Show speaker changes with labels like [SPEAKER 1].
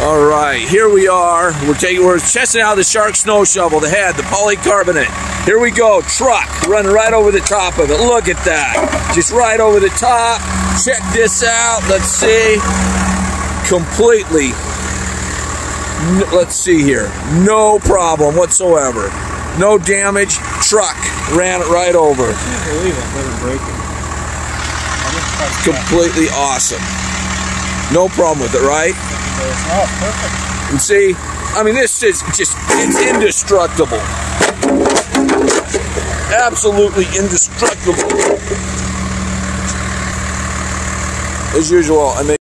[SPEAKER 1] All right, here we are. We're taking, we're testing out the Shark Snow Shovel, the head, the polycarbonate. Here we go, truck running right over the top of it. Look at that, just right over the top. Check this out. Let's see. Completely. Let's see here. No problem whatsoever. No damage. Truck ran it right over.
[SPEAKER 2] I can't believe it. It break it.
[SPEAKER 1] Completely awesome. No problem with it, right?
[SPEAKER 2] Oh, perfect.
[SPEAKER 1] And see, I mean, this is just, it's indestructible. Absolutely indestructible. As usual, I mean,